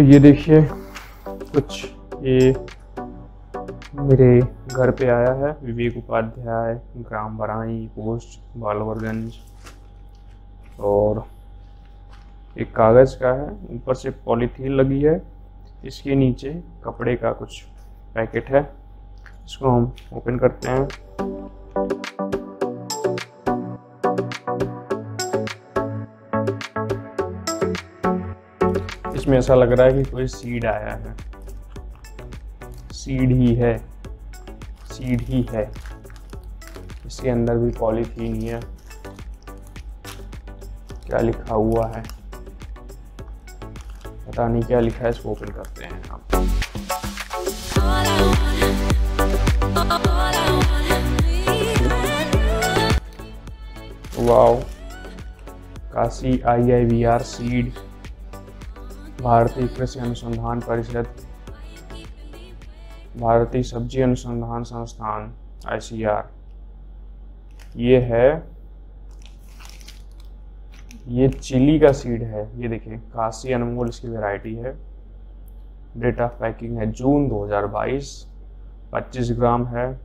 तो ये देखिए, कुछ ये मेरे घर पे आया है। विवेक उपाध्याय, ग्राम बराई पोस्ट, बालवरगंज। और एक कागज़ का है, ऊपर से पॉलीथीन लगी है। इसके नीचे कपड़े का कुछ पैकेट है। इसको हम ओपन करते हैं। इसमें ऐसा लग रहा है कि कोई सीड आया है। सीड ही है। सीड ही है। इसके अंदर भी पॉलीथीन ही क्या लिखा हुआ है? पता नहीं क्या लिखा है, इसको ओपन करते हैं आप wow Kashi I I V R seed भारतीय कृषि अनुसंधान परिषद, भारतीय सब्ज़ी अनुसंधान संस्थान आईसीआर ये है, ये चिली का सीड है। ये देखिए, काशी अनमोल इसकी वैरायटी है। डेट ऑफ़ पैकिंग है जून 2022 25 ग्राम है।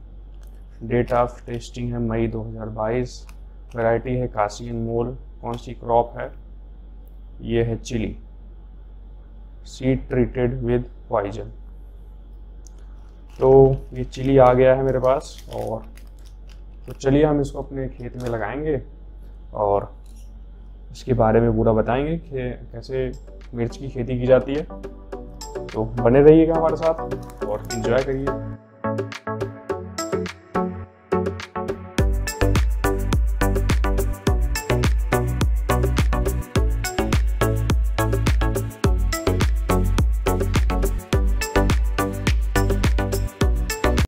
डेट ऑफ़ टेस्टिंग है मई 2022 वैरायटी है काशी अनमोल। कौन सी क्रॉप है? ये है chilli. Seed treated with poison तो ये चिली आ गया है मेरे पास और तो चलिए हम इसको अपने खेत में लगाएँगे और इसके बारे में पूरा बताएँगे कि कैसे मिर्च की खेती की जाती है। तो बने रहिएगा हमारे साथ और इन्जॉय करिए।